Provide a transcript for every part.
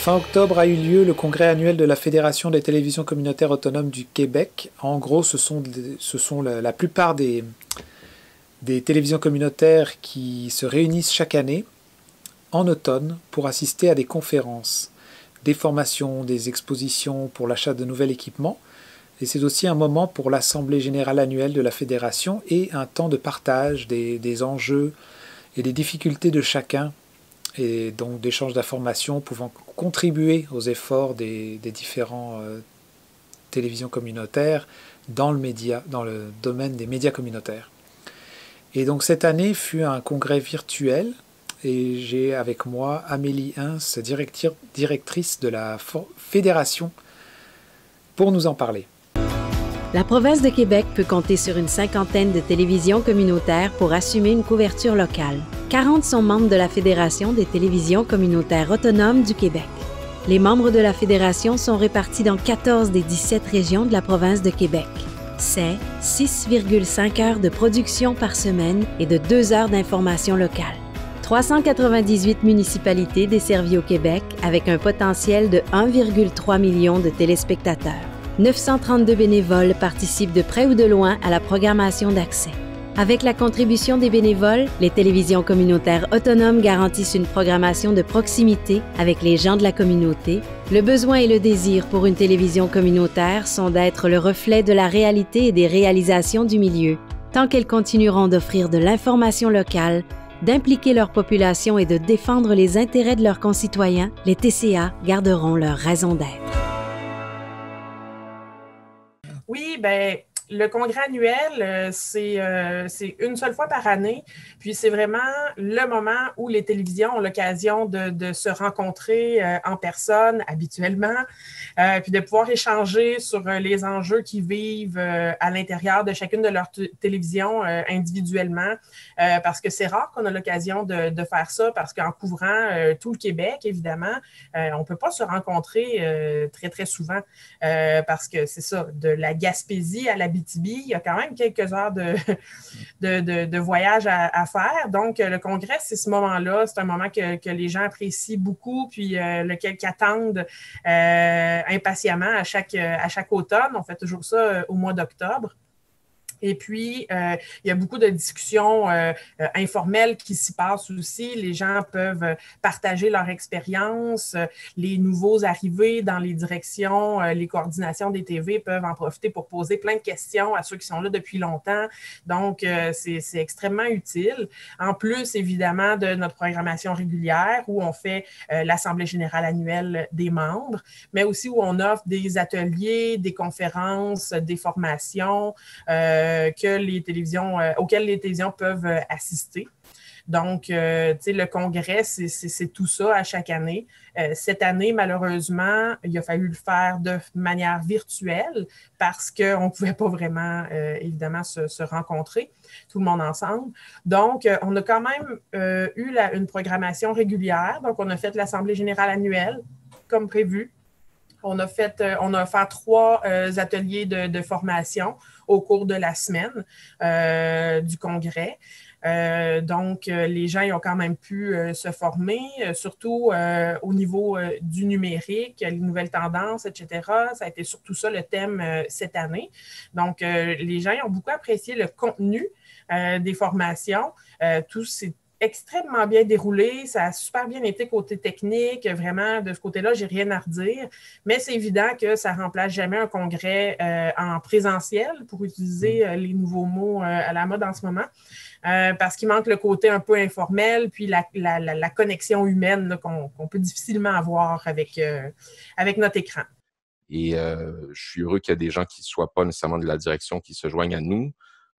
Fin octobre a eu lieu le congrès annuel de la Fédération des télévisions communautaires autonomes du Québec. En gros, ce sont, la, plupart des, des télévisions communautaires qui se réunissent chaque année en automne pour assister à des conférences, des formations, des expositions pour l'achat de nouvel équipement. Et c'est aussi un moment pour l'Assemblée générale annuelle de la Fédération et un temps de partage des, des enjeux et des difficultés de chacun et donc d'échange d'informations pouvant contribuer aux efforts des, différents euh, télévisions communautaires dans le, média, dans le domaine des médias communautaires. Et donc cette année fut un congrès virtuel et j'ai avec moi Amélie Hins, directrice de la fédération, pour nous en parler. La province de Québec peut compter sur une cinquantaine de télévisions communautaires pour assumer une couverture locale. 40 sont membres de la Fédération des télévisions communautaires autonomes du Québec. Les membres de la Fédération sont répartis dans 14 des 17 régions de la province de Québec. C'est 6,5 heures de production par semaine et de 2 heures d'information locale. 398 municipalités desservies au Québec avec un potentiel de 1,3 million de téléspectateurs. 932 bénévoles participent de près ou de loin à la programmation d'accès. Avec la contribution des bénévoles, les télévisions communautaires autonomes garantissent une programmation de proximité avec les gens de la communauté. Le besoin et le désir pour une télévision communautaire sont d'être le reflet de la réalité et des réalisations du milieu. Tant qu'elles continueront d'offrir de l'information locale, d'impliquer leur population et de défendre les intérêts de leurs concitoyens, les TCA garderont leur raison d'être. Oui, ben le congrès annuel, euh, euh, c'est une seule fois par année. Puis c'est vraiment le moment où les télévisions ont l'occasion de, se rencontrer euh, en personne habituellement, puis de pouvoir échanger sur les enjeux qu'ils vivent à l'intérieur de chacune de leurs télévisions individuellement. parce que c'est rare qu'on a l'occasion de, de, faire ça, parce qu'en couvrant tout le Québec, évidemment, on ne peut pas se rencontrer très, très souvent. parce que c'est ça, de la Gaspésie à la il y a quand même quelques heures de, voyage à, faire. Donc, le congrès, c'est ce moment-là. C'est un moment que, les gens apprécient beaucoup, puis euh, lequel attendent euh, impatiemment à chaque, à chaque automne. On fait toujours ça euh, au mois d'octobre. Et puis, euh, il y a beaucoup de discussions euh, euh, informelles qui s'y passent aussi. Les gens peuvent partager leur expérience. Les nouveaux arrivés dans les directions, les coordinations des TV peuvent en profiter pour poser plein de questions à ceux qui sont là depuis longtemps. Donc, c'est extrêmement utile. En plus, évidemment, de notre programmation régulière où on fait l'Assemblée générale annuelle des membres, mais aussi où on offre des ateliers, des conférences, des formations. Euh, que les télévisions, euh, auxquelles les télévisions peuvent euh, assister. Donc, tu sais, le congrès, c'est tout ça à chaque année. cette année, malheureusement, il a fallu le faire de manière virtuelle parce qu'on ne pouvait pas vraiment, évidemment, se, rencontrer, tout le monde ensemble. Donc, on a quand même eu une programmation régulière. Donc, on a fait l'Assemblée générale annuelle, comme prévu. On a fait, on a fait trois ateliers de formation au cours de la semaine euh, du congrès. Euh, donc, euh, les gens ont quand même pu se former, surtout au niveau du numérique, les nouvelles tendances, etc. Ça a été surtout ça le thème cette année. Donc, les gens ont beaucoup apprécié le contenu des formations. tout c'est extrêmement bien déroulé. Ça a super bien été côté technique. Vraiment, de ce côté-là, j'ai rien à redire. Mais c'est évident que ça remplace jamais un congrès euh, en présentiel, pour utiliser mm. euh, les nouveaux mots euh, à la mode en ce moment. parce qu'il manque le côté un peu informel, puis la, la, connexion humaine qu'on peut difficilement avoir avec, avec notre écran. Et je suis heureux qu'il y ait des gens qui ne soient pas nécessairement de la direction qui se joignent à nous.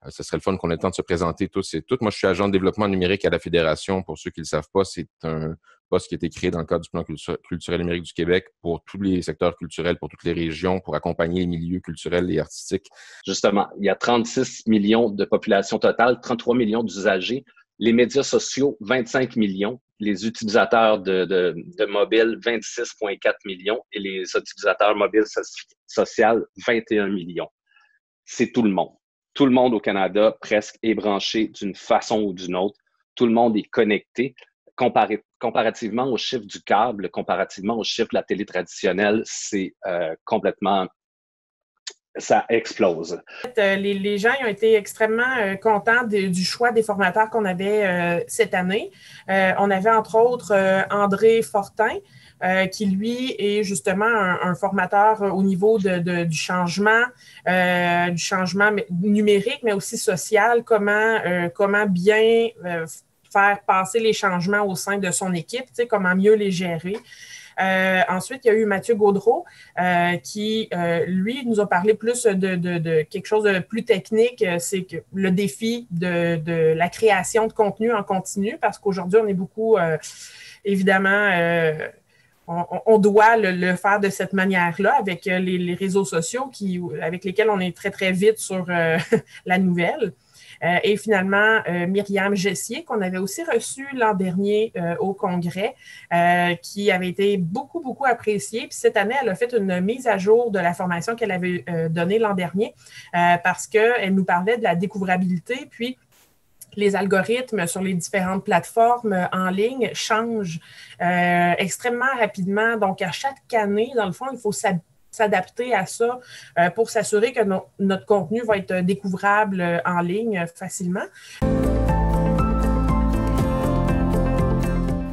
Euh, ce serait le fun qu'on ait le temps de se présenter tous et toutes. Moi, je suis agent de développement numérique à la Fédération. Pour ceux qui ne le savent pas, c'est un poste qui a été créé dans le cadre du plan culturel numérique du Québec pour tous les secteurs culturels, pour toutes les régions, pour accompagner les milieux culturels et artistiques. Justement, il y a 36 millions de population totale, 33 millions d'usagers. Les médias sociaux, 25 millions. Les utilisateurs de, de, de mobile, 26,4 millions. Et les utilisateurs mobiles social, 21 millions. C'est tout le monde tout le monde au Canada presque est branché d'une façon ou d'une autre. Tout le monde est connecté comparativement aux chiffres du câble, comparativement aux chiffres de la télé traditionnelle, c'est complètement ça explose. Euh, les, gens ont été extrêmement euh, contents du choix des formateurs qu'on avait euh, cette année. on avait entre autres André Fortin, qui lui est justement un, formateur au niveau de, du changement, du changement numérique, mais aussi social, comment, comment bien faire passer les changements au sein de son équipe, comment mieux les gérer. Euh, ensuite, il y a eu Mathieu Gaudreau euh, qui, euh, lui, nous a parlé plus de, quelque chose de plus technique. C'est que le défi de, la création de contenu en continu, parce qu'aujourd'hui, on est beaucoup, évidemment, on, doit le, faire de cette manière-là avec les, réseaux sociaux avec lesquels on est très, très vite sur la nouvelle. Euh, et finalement, euh, Myriam Gessier, qu'on avait aussi reçu l'an dernier euh, au Congrès, qui avait été beaucoup, beaucoup appréciée. Puis cette année, elle a fait une mise à jour de la formation qu'elle avait donnée l'an dernier parce qu'elle nous parlait de la découvrabilité, puis les algorithmes sur les différentes plateformes en ligne changent extrêmement rapidement. Donc, à chaque année, dans le fond, il faut s'adapter à ça euh, pour s'assurer que notre contenu va être découvrable euh, en ligne facilement.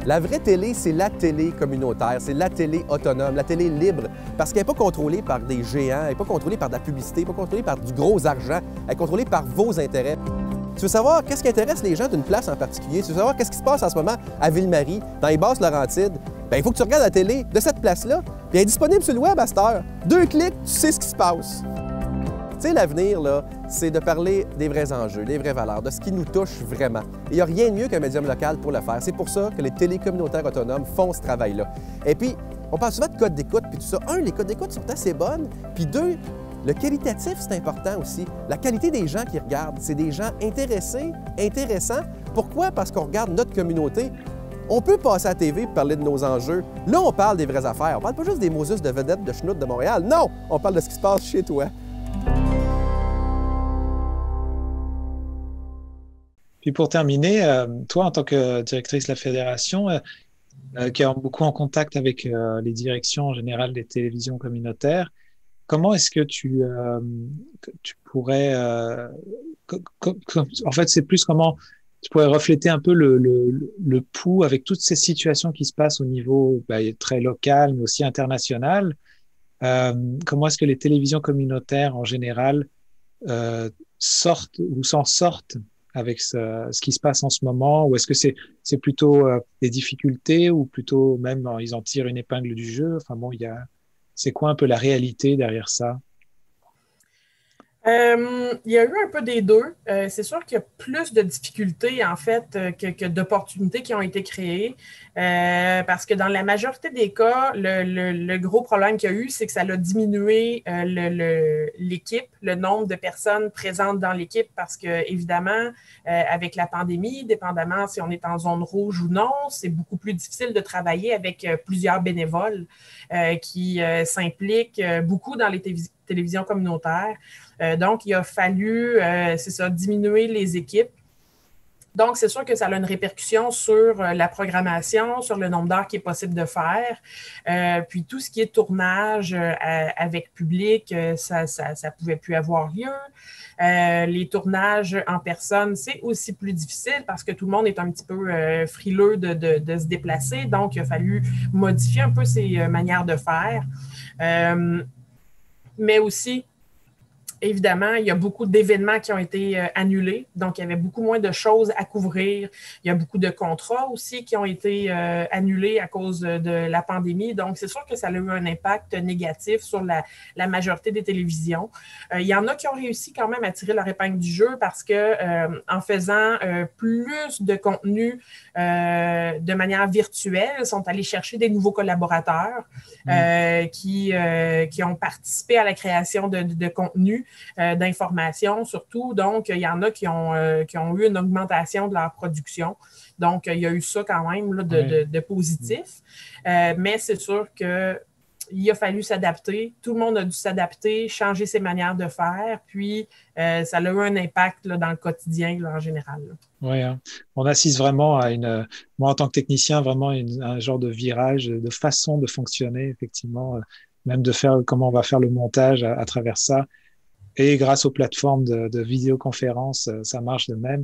La vraie télé, c'est la télé communautaire, c'est la télé autonome, la télé libre, parce qu'elle n'est pas contrôlée par des géants, elle n'est pas contrôlée par de la publicité, pas contrôlée par du gros argent, elle est contrôlée par vos intérêts. Tu veux savoir qu'est-ce qui intéresse les gens d'une place en particulier? Tu veux savoir qu'est-ce qui se passe en ce moment à Ville-Marie, dans les Basses-Laurentides? Bien, il faut que tu regardes la télé de cette place-là. Elle est disponible sur le web à cette heure. Deux clics, tu sais ce qui se passe. Tu sais, l'avenir, là, c'est de parler des vrais enjeux, des vraies valeurs, de ce qui nous touche vraiment. Il n'y a rien de mieux qu'un médium local pour le faire. C'est pour ça que les télécommunautaires autonomes font ce travail-là. Et puis, on parle souvent de code d'écoute, puis tout ça. Un, les codes d'écoute sont assez bonnes. Puis deux, le qualitatif, c'est important aussi. La qualité des gens qui regardent, c'est des gens intéressés, intéressants. Pourquoi? Parce qu'on regarde notre communauté. On peut passer à la TV et parler de nos enjeux. Là, on parle des vraies affaires. On parle pas juste des Moses de vedettes de Schnout de Montréal. Non! On parle de ce qui se passe chez toi. Puis pour terminer, euh, toi, en tant que directrice de la fédération, euh, euh, qui est beaucoup en contact avec les directions générales des télévisions communautaires, comment est-ce que tu, euh, tu pourrais, euh, en fait, c'est plus comment tu pourrais refléter un peu le, le, le pouls avec toutes ces situations qui se passent au niveau bah, très local, mais aussi international. Euh, comment est-ce que les télévisions communautaires en général euh, sortent ou s'en sortent avec ce, ce, qui se passe en ce moment? Ou est-ce que c'est c'est plutôt euh, des difficultés ou plutôt même ils en tirent une épingle du jeu? Enfin bon, il y a c'est quoi un peu la réalité derrière ça? Euh, il y a eu un peu des deux. Euh, c'est sûr qu'il y a plus de difficultés, en fait, euh, que, d'opportunités qui ont été créées. parce que dans la majorité des cas, le, gros problème qu'il y a eu, c'est que ça a diminué l'équipe, le, nombre de personnes présentes dans l'équipe, parce que, évidemment, avec la pandémie, dépendamment si on est en zone rouge ou non, c'est beaucoup plus difficile de travailler avec plusieurs bénévoles qui s'impliquent beaucoup dans les télévisions communautaires. Euh, donc, il a fallu, euh, c'est ça, diminuer les équipes. Donc, c'est sûr que ça a une répercussion sur euh, la programmation, sur le nombre d'heures qui est possible de faire. puis tout ce qui est tournage avec public, ça ne pouvait plus avoir lieu. les tournages en personne, c'est aussi plus difficile parce que tout le monde est un petit peu frileux de, de, se déplacer. Donc, il a fallu modifier un peu ses manières de faire. Mais aussi, évidemment, il y a beaucoup d'événements qui ont été euh, annulés, donc il y avait beaucoup moins de choses à couvrir. Il y a beaucoup de contrats aussi qui ont été euh, annulés à cause de, la pandémie. Donc, c'est sûr que ça a eu un impact négatif sur la, majorité des télévisions. Euh, il y en a qui ont réussi quand même à tirer leur épingle du jeu parce que en faisant plus de contenu de manière virtuelle, ils sont allés chercher des nouveaux collaborateurs mmh. qui, qui ont participé à la création de, de contenu euh, d'informations surtout. Donc, il y en a qui ont, euh, qui ont eu une augmentation de leur production. Donc, il y a eu ça quand même de, positif. Euh, mais c'est sûr que il a fallu s'adapter. Tout le monde a dû s'adapter, changer ses manières de faire. Puis, euh, ça a eu un impact dans le quotidien en général. Oui, hein. on assiste vraiment à une, moi en tant que technicien, vraiment un genre de virage, de façon de fonctionner, effectivement, euh, même de faire comment on va faire le montage à, travers ça. Et grâce aux plateformes de, de vidéoconférence, euh, ça marche de même.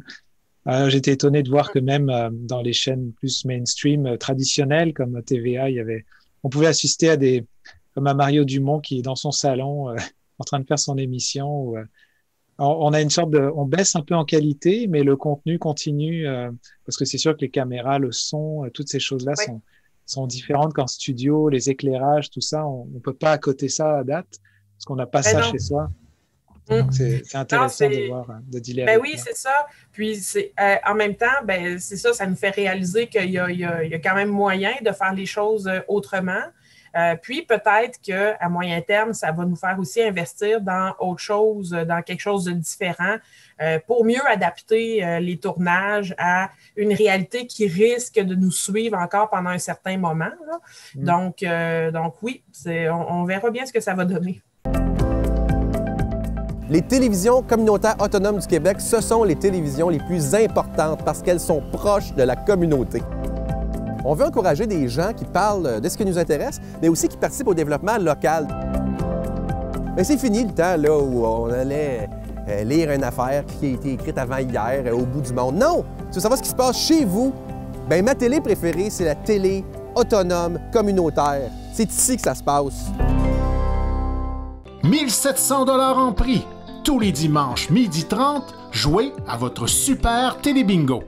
Euh, J'étais étonné de voir que même dans les chaînes plus mainstream traditionnelles comme TVA, il y avait, on pouvait assister à des, comme à Mario Dumont qui est dans son salon en train de faire son émission. Ou, on a une sorte de, on baisse un peu en qualité, mais le contenu continue euh, parce que c'est sûr que les caméras, le son, euh, toutes ces choses-là sont, sont différentes qu'en studio, les éclairages, tout ça, on, ne peut pas accoter ça à date parce qu'on n'a pas ça chez soi. Mm. C'est intéressant de voir, hein, de dealer ben oui, c'est ça. Puis euh, en même temps, ben, c'est ça, ça nous fait réaliser qu'il y, y, a quand même moyen de faire les choses autrement. Euh, puis peut-être qu'à moyen terme, ça va nous faire aussi investir dans autre chose, dans quelque chose de différent, euh, pour mieux adapter euh, les tournages à une réalité qui risque de nous suivre encore pendant un certain moment. Mm. Donc, donc oui, on, on verra bien ce que ça va donner. Les télévisions communautaires autonomes du Québec, ce sont les télévisions les plus importantes parce qu'elles sont proches de la communauté. On veut encourager des gens qui parlent de ce qui nous intéresse, mais aussi qui participent au développement local. Mais c'est fini le temps où on allait euh, lire une affaire qui a été écrite avant hier euh, au bout du monde. Non! Tu veux savoir ce qui se passe chez vous? Bien, ma télé préférée, c'est la télé autonome communautaire. C'est ici que ça se passe. 1700 dollars en prix. Tous les dimanches, midi 30, jouez à votre super télé bingo.